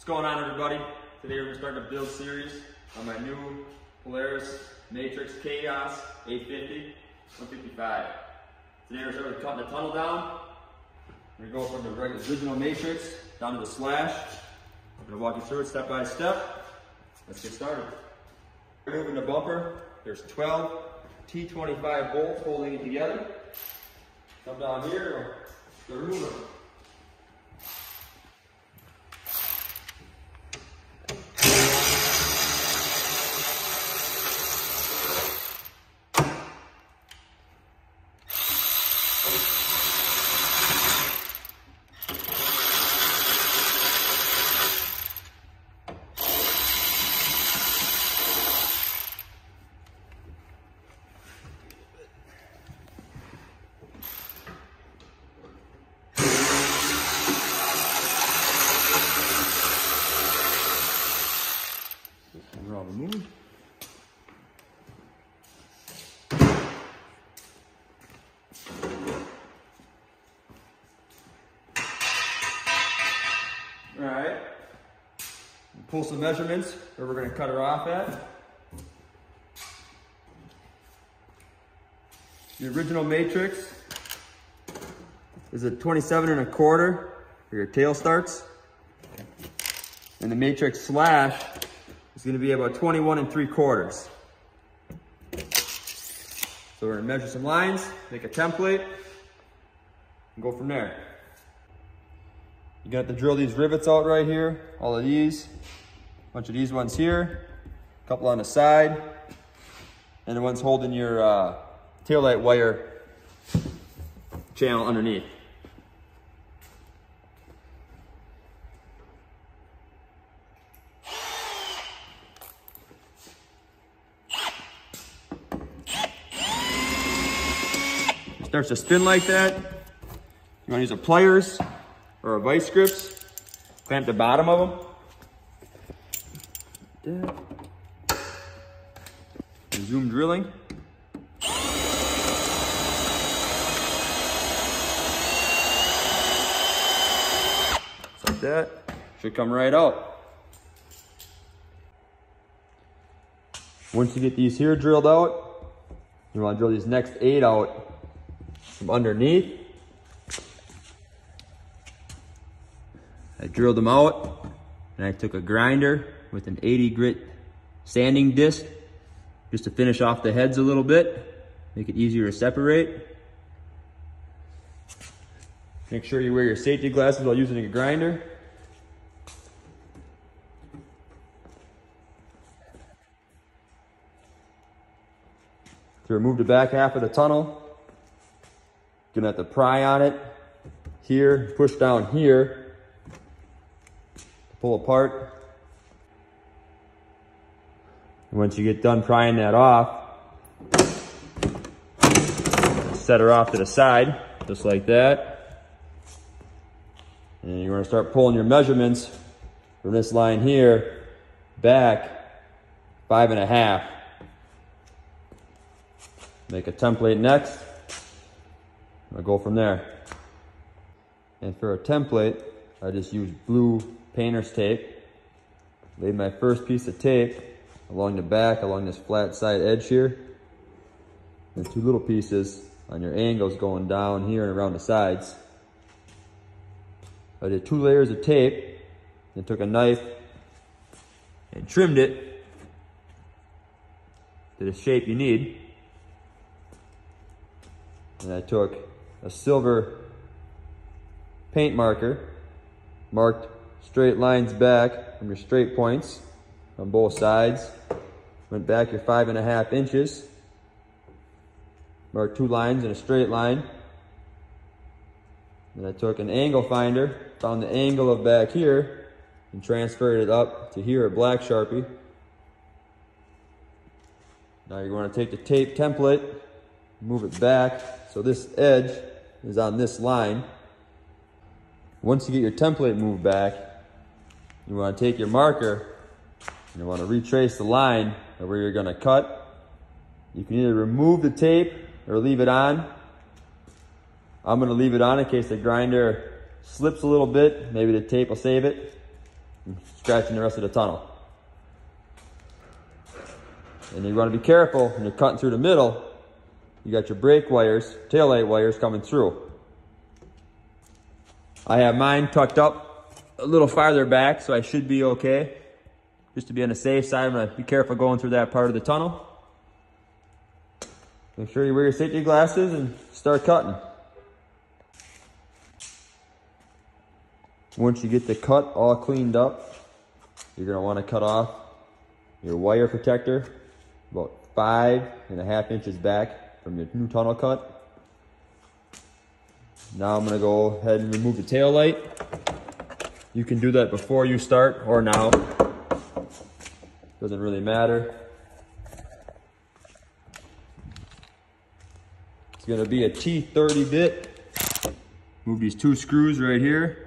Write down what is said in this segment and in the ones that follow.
What's going on everybody? Today we're starting a build series on my new Polaris Matryx Khaos 850 155. Today we're starting cutting the tunnel down. We're gonna go from the original Matryx down to the slash. I'm gonna walk you through it step by step. Let's get started. Removing the bumper, there's 12 T25 bolts holding it together. Come down here, the ruler. We're all removed. All right. Pull some measurements where we're gonna cut her off at. The original matryx is a 27 and a quarter where your tail starts. And the matryx slash is gonna be about 21 and three quarters. So we're gonna measure some lines, make a template, and go from there. Gonna have to drill these rivets out right here, all of these, a bunch of these ones here, a couple on the side, and the ones holding your uh, tail light wire channel underneath. Starts to spin like that. You wanna use a pliers or a vice grips, clamp the bottom of them. Resume drilling. Just like that. Should come right out. Once you get these here drilled out, you want to drill these next eight out from underneath. I drilled them out and I took a grinder with an 80 grit sanding disc just to finish off the heads a little bit, make it easier to separate. Make sure you wear your safety glasses while using a grinder. To remove the back half of the tunnel, gonna have to pry on it here, push down here, pull apart. Once you get done prying that off, set her off to the side, just like that. And you're gonna start pulling your measurements from this line here back five and a half. Make a template next. I'll go from there. And for a template, I just use blue painter's tape. Laid my first piece of tape along the back, along this flat side edge here. And two little pieces on your angles going down here and around the sides. I did two layers of tape, then took a knife and trimmed it to the shape you need. And I took a silver paint marker, marked straight lines back from your straight points on both sides. Went back your five and a half inches. Marked two lines in a straight line. Then I took an angle finder, found the angle of back here, and transferred it up to here, a black Sharpie. Now you're going to take the tape template, move it back, so this edge is on this line. Once you get your template moved back, you want to take your marker and you want to retrace the line of where you're going to cut. You can either remove the tape or leave it on. I'm going to leave it on in case the grinder slips a little bit. Maybe the tape will save it. and scratching the rest of the tunnel. And you want to be careful when you're cutting through the middle. You got your brake wires, tail light wires coming through. I have mine tucked up a little farther back, so I should be okay. Just to be on the safe side, I'm gonna be careful going through that part of the tunnel. Make sure you wear your safety glasses and start cutting. Once you get the cut all cleaned up, you're gonna wanna cut off your wire protector about five and a half inches back from your new tunnel cut. Now I'm gonna go ahead and remove the tail light. You can do that before you start or now. Doesn't really matter. It's gonna be a T30 bit. Move these two screws right here.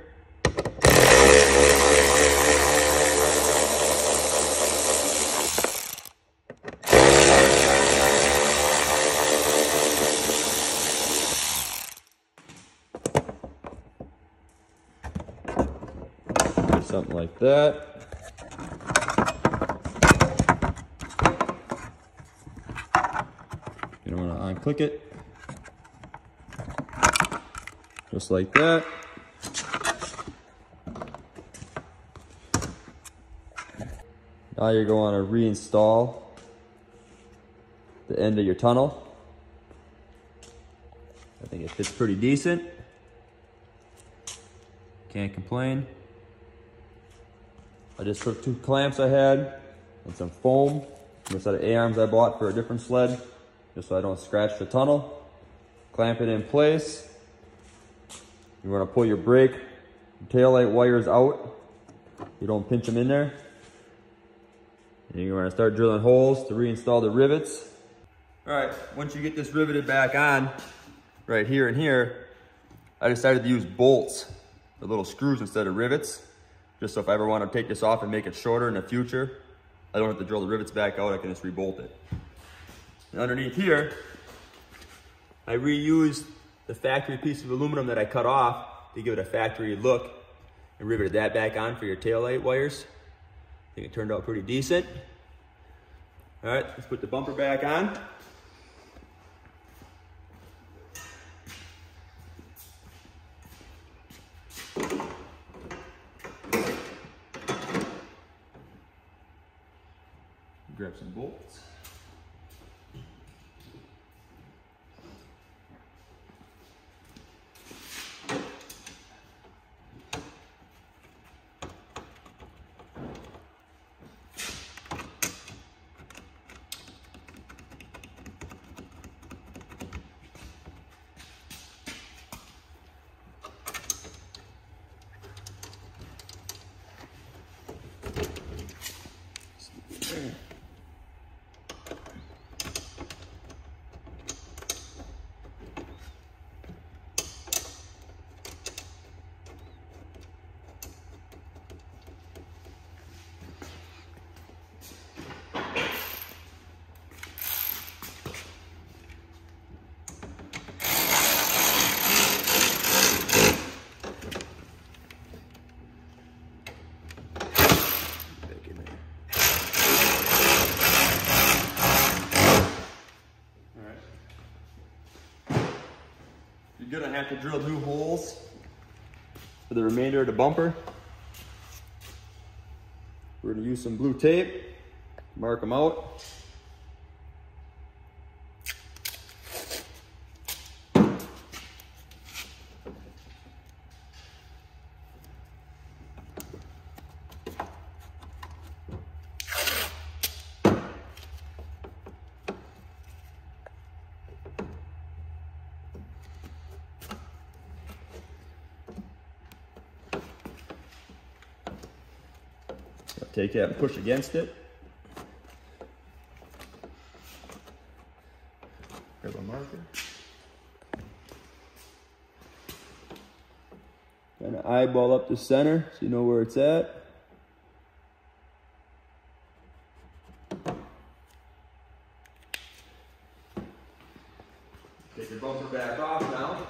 Something like that. You don't want to unclick it. Just like that. Now you're going to reinstall the end of your tunnel. I think it fits pretty decent. Can't complain. I just took two clamps I had and some foam from a set of A-arms I bought for a different sled, just so I don't scratch the tunnel. Clamp it in place. You want to pull your brake, tail light wires out. You don't pinch them in there. And you're to start drilling holes to reinstall the rivets. All right, once you get this riveted back on, right here and here, I decided to use bolts, the little screws instead of rivets, just so if I ever want to take this off and make it shorter in the future, I don't have to drill the rivets back out, I can just rebolt it. And underneath here, I reused the factory piece of aluminum that I cut off to give it a factory look and riveted that back on for your taillight wires. I think it turned out pretty decent. All right, let's put the bumper back on. Grab some bolts. Back in there. Alright. Gonna have to drill new holes for the remainder of the bumper. We're gonna use some blue tape, mark them out. Take that and push against it. Grab a marker. Kind of eyeball up the center so you know where it's at. Take your bumper back off now.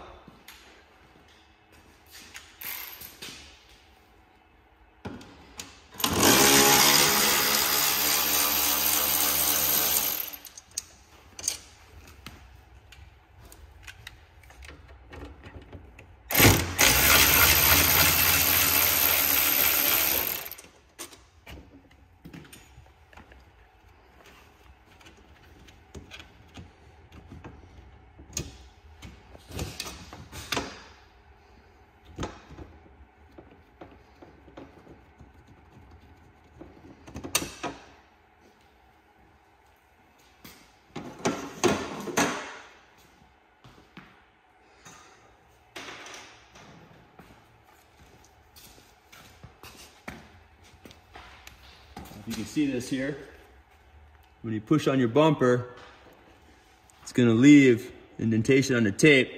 If you can see this here, when you push on your bumper, it's gonna leave indentation on the tape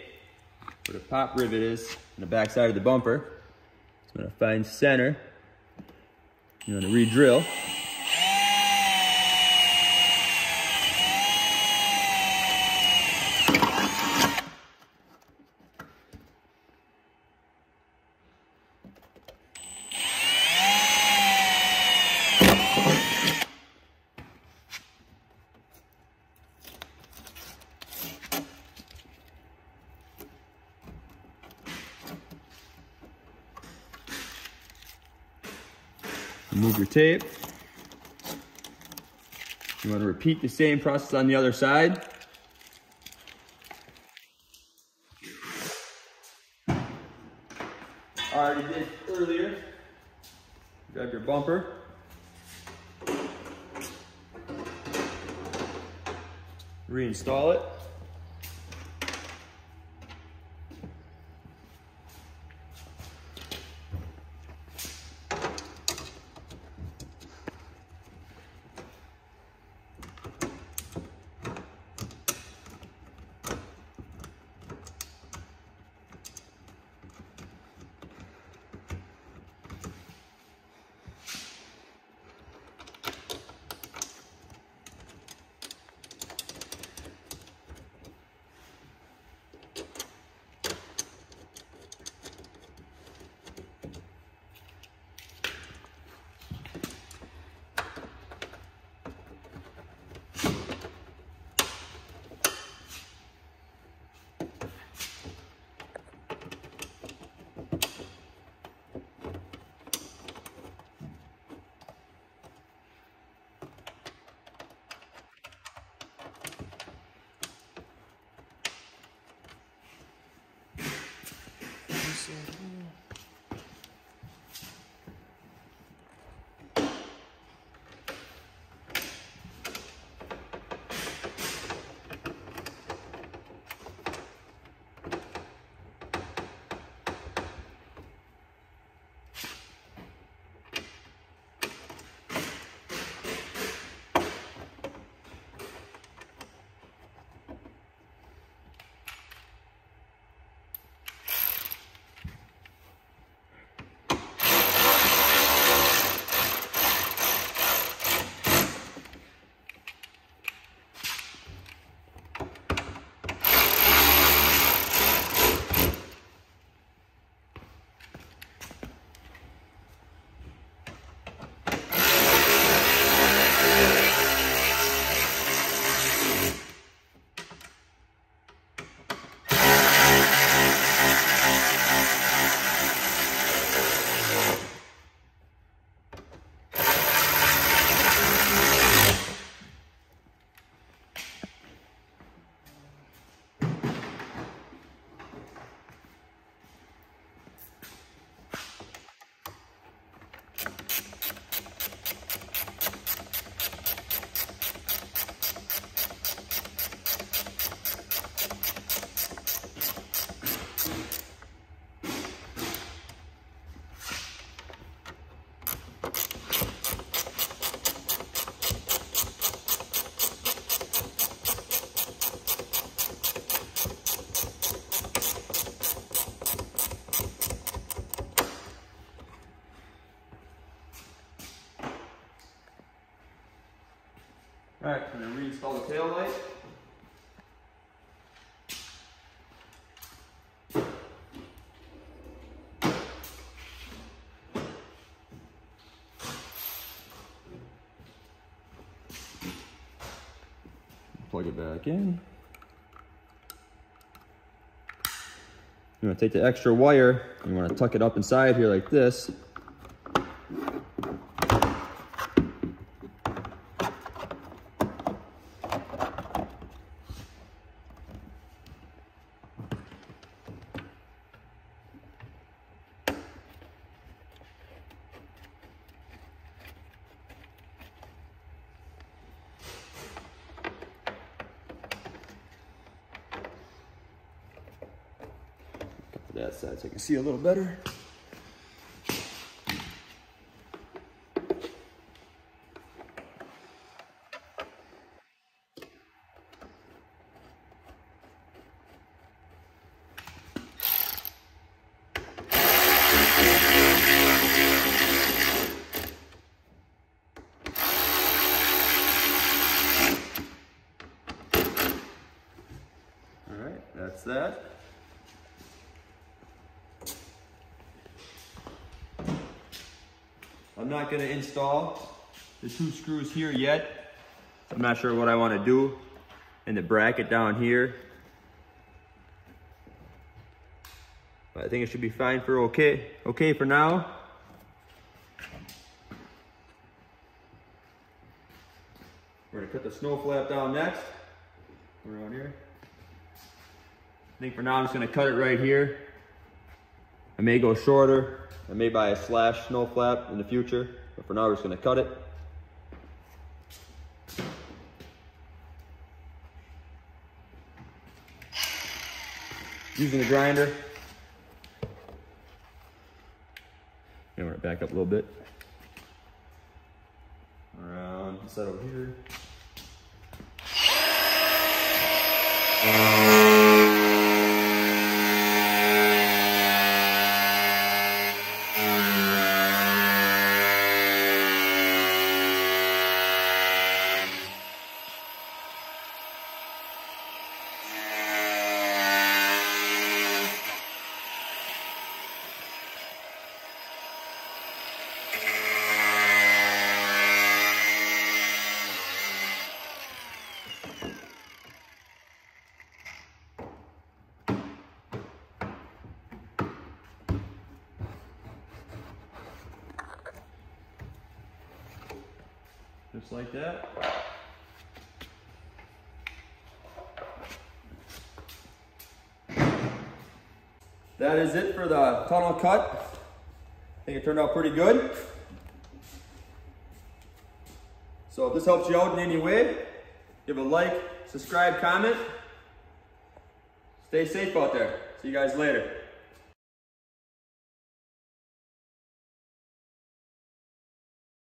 where the pop rivet is on the back side of the bumper. It's gonna find center. You're gonna re-drill. Remove your tape. You want to repeat the same process on the other side. I Already did earlier. Grab your bumper. Reinstall it. Plug it back in. You want to take the extra wire, you want to tuck it up inside here like this. that side so I can see a little better. That's that. I'm not gonna install the two screws here yet. I'm not sure what I wanna do in the bracket down here. But I think it should be fine for okay, okay for now. We're gonna cut the snow flap down next. Around here. I think for now I'm just gonna cut it right here. I may go shorter. I may buy a slash snow flap in the future, but for now we're just gonna cut it. Using the grinder. And we're gonna back up a little bit. Around, set over here. Just like that. That is it for the tunnel cut. I think it turned out pretty good. So if this helps you out in any way, give a like, subscribe, comment. Stay safe out there. See you guys later.